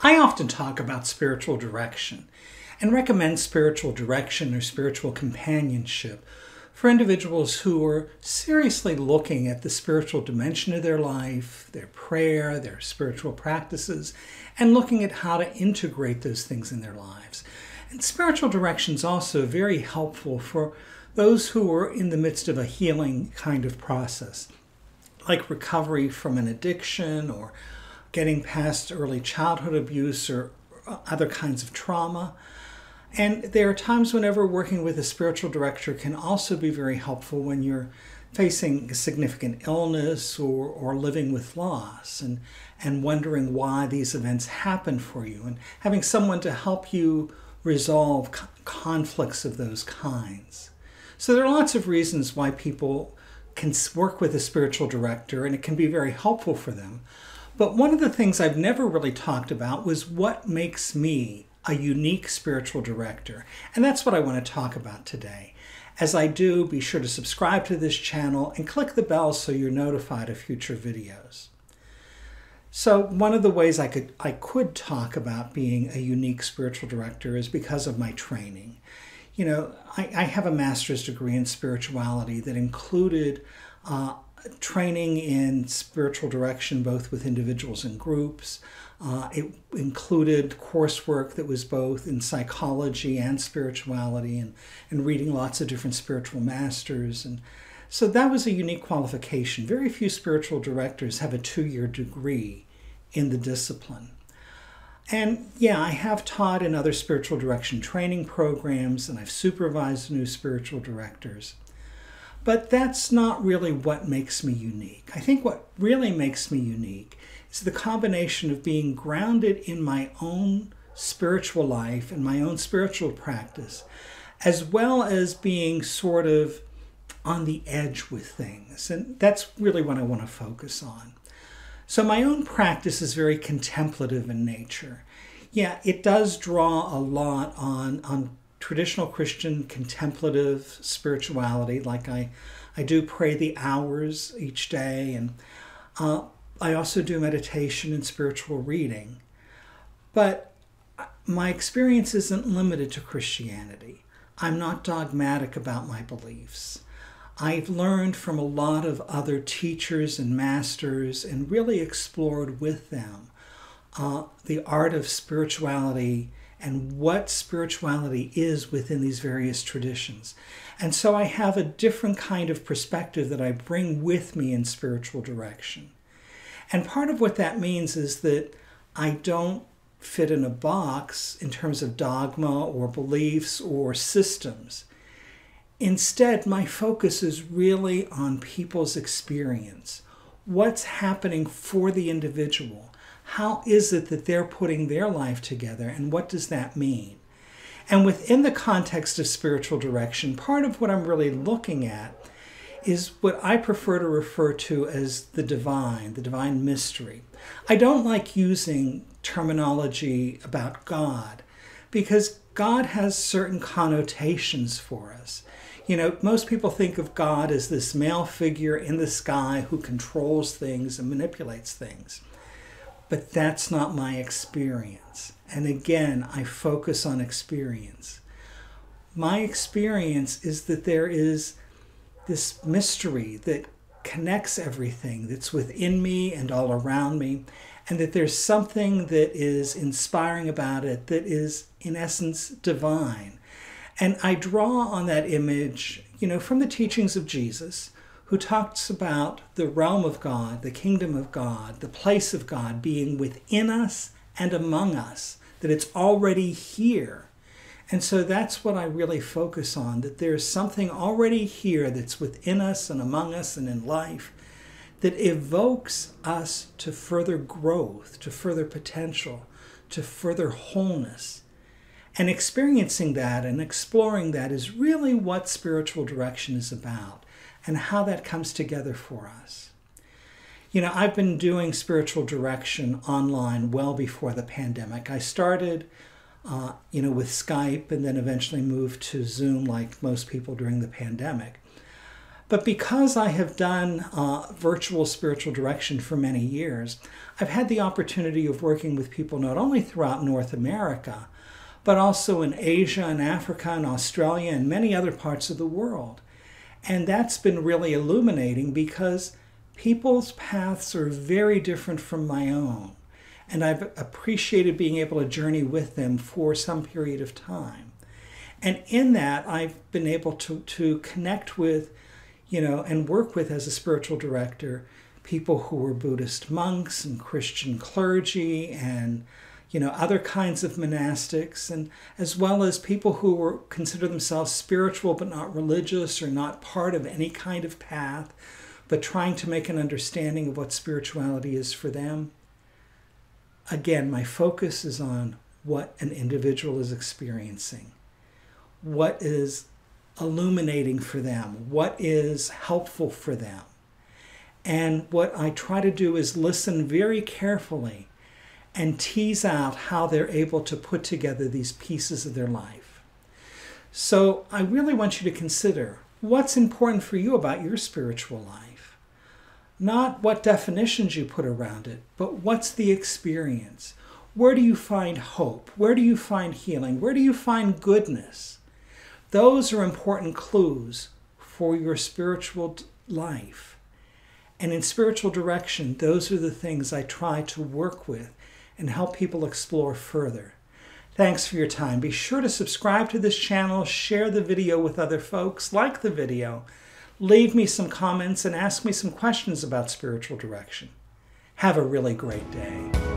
I often talk about spiritual direction and recommend spiritual direction or spiritual companionship for individuals who are seriously looking at the spiritual dimension of their life, their prayer, their spiritual practices, and looking at how to integrate those things in their lives. And spiritual direction is also very helpful for those who are in the midst of a healing kind of process, like recovery from an addiction or getting past early childhood abuse or uh, other kinds of trauma. And there are times whenever working with a spiritual director can also be very helpful when you're facing significant illness or, or living with loss and, and wondering why these events happen for you and having someone to help you resolve conflicts of those kinds. So there are lots of reasons why people can work with a spiritual director and it can be very helpful for them. But one of the things I've never really talked about was what makes me a unique spiritual director. And that's what I want to talk about today. As I do, be sure to subscribe to this channel and click the bell so you're notified of future videos. So one of the ways I could I could talk about being a unique spiritual director is because of my training. You know, I, I have a master's degree in spirituality that included uh, training in spiritual direction, both with individuals and groups. Uh, it included coursework that was both in psychology and spirituality and, and reading lots of different spiritual masters. And so that was a unique qualification. Very few spiritual directors have a two year degree in the discipline. And yeah, I have taught in other spiritual direction training programs and I've supervised new spiritual directors. But that's not really what makes me unique. I think what really makes me unique is the combination of being grounded in my own spiritual life and my own spiritual practice, as well as being sort of on the edge with things. And that's really what I want to focus on. So, my own practice is very contemplative in nature. Yeah, it does draw a lot on, on traditional Christian contemplative spirituality, like I, I do pray the hours each day, and uh, I also do meditation and spiritual reading. But my experience isn't limited to Christianity. I'm not dogmatic about my beliefs. I've learned from a lot of other teachers and masters and really explored with them uh, the art of spirituality and what spirituality is within these various traditions. And so I have a different kind of perspective that I bring with me in spiritual direction. And part of what that means is that I don't fit in a box in terms of dogma or beliefs or systems. Instead, my focus is really on people's experience. What's happening for the individual? How is it that they're putting their life together and what does that mean? And within the context of spiritual direction, part of what I'm really looking at is what I prefer to refer to as the divine, the divine mystery. I don't like using terminology about God because God has certain connotations for us. You know, most people think of God as this male figure in the sky who controls things and manipulates things but that's not my experience. And again, I focus on experience. My experience is that there is this mystery that connects everything that's within me and all around me, and that there's something that is inspiring about it that is, in essence, divine. And I draw on that image, you know, from the teachings of Jesus who talks about the realm of God, the kingdom of God, the place of God being within us and among us, that it's already here. And so that's what I really focus on that there's something already here that's within us and among us and in life that evokes us to further growth, to further potential, to further wholeness. And experiencing that and exploring that is really what spiritual direction is about and how that comes together for us. You know, I've been doing spiritual direction online well before the pandemic. I started, uh, you know, with Skype and then eventually moved to Zoom like most people during the pandemic. But because I have done uh, virtual spiritual direction for many years, I've had the opportunity of working with people not only throughout North America, but also in Asia and Africa and Australia and many other parts of the world. And that's been really illuminating because people's paths are very different from my own. And I've appreciated being able to journey with them for some period of time. And in that, I've been able to, to connect with you know, and work with as a spiritual director people who were Buddhist monks and Christian clergy and you know other kinds of monastics and as well as people who were consider themselves spiritual but not religious or not part of any kind of path but trying to make an understanding of what spirituality is for them. Again my focus is on what an individual is experiencing. What is illuminating for them, what is helpful for them. And what I try to do is listen very carefully and tease out how they're able to put together these pieces of their life. So I really want you to consider what's important for you about your spiritual life. Not what definitions you put around it, but what's the experience? Where do you find hope? Where do you find healing? Where do you find goodness? Those are important clues for your spiritual life. And in spiritual direction, those are the things I try to work with and help people explore further. Thanks for your time. Be sure to subscribe to this channel, share the video with other folks, like the video, leave me some comments, and ask me some questions about spiritual direction. Have a really great day.